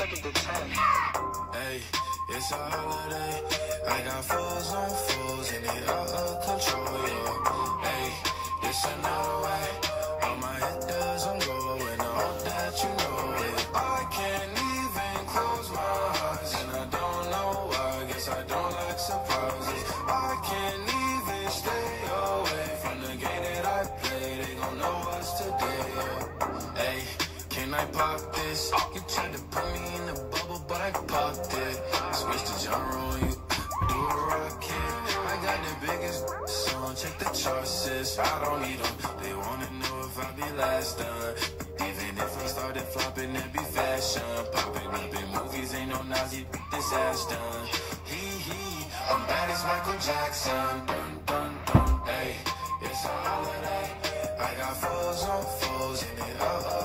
second to ten. Hey, it's a holiday. I got foes on foes and they out of control. Hey, it's another way. All my hitters on go and I hope that you know it. I can't even close my eyes and I don't know why. Guess I don't like surprises. I You tried to put me in the bubble, but I popped it. Switch the genre on you. Do a rocket. I got the biggest song. Check the charts, sis. I don't need them. They wanna know if I be last done. Even if I started flopping, it be fashion. Popping up in movies, ain't no Nazi. This ass done. Hee hee. I'm bad as Michael Jackson. Dun dun dun. Hey, it's a holiday. I got foes on foes and it out of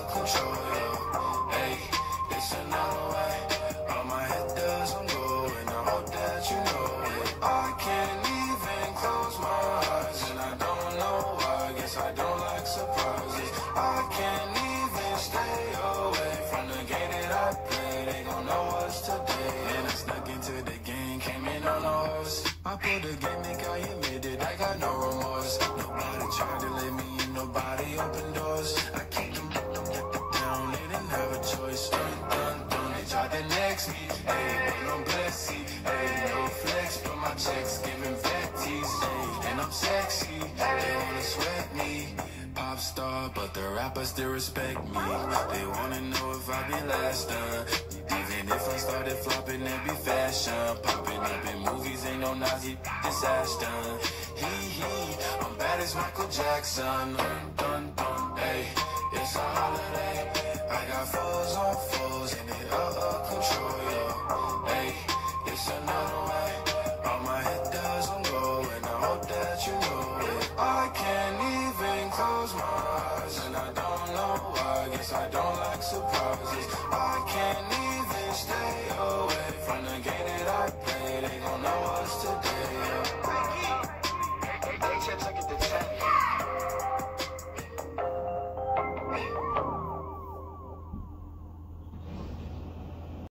you know it. I can't even close my eyes and I don't know why. Guess I don't like surprises. I can't even stay away from the game that I play. They gon' know us today. And I snuck into the game, came in on horse. I pulled the gimmick, I admitted I they wanna sweat me. Pop star, but the rappers still respect me. They wanna know if I be last done. Even if I started flopping, it be fashion. Popping up in movies, ain't no Nazi disaster. Hee hee, I'm bad as Michael Jackson. Dun dun dun, hey, it's a holiday. I got foes on I can't even close my eyes and I don't know why. Guess I don't like surprises. I can't even stay away